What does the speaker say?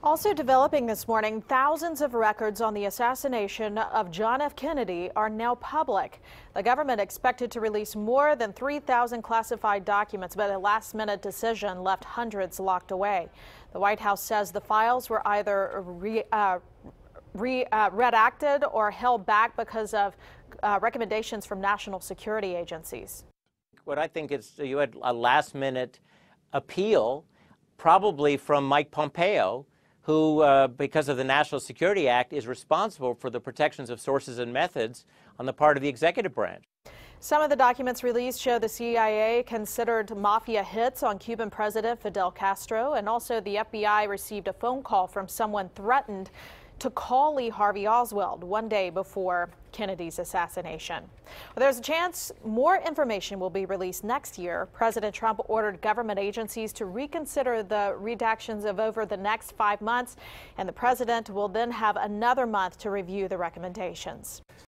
Also developing this morning, thousands of records on the assassination of John F. Kennedy are now public. The government expected to release more than 3,000 classified documents, but a last minute decision left hundreds locked away. The White House says the files were either re, uh, re, uh, redacted or held back because of uh, recommendations from national security agencies. What I think is you had a last minute appeal, probably from Mike Pompeo who, uh, because of the National Security Act, is responsible for the protections of sources and methods on the part of the executive branch. Some of the documents released show the CIA considered mafia hits on Cuban President Fidel Castro, and also the FBI received a phone call from someone threatened to call Lee Harvey Oswald one day before Kennedy's assassination. Well, there's a chance more information will be released next year. President Trump ordered government agencies to reconsider the redactions of over the next five months, and the president will then have another month to review the recommendations.